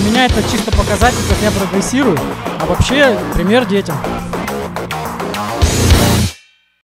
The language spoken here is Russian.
меня это чисто показатель, как я прогрессирую. А вообще, пример детям.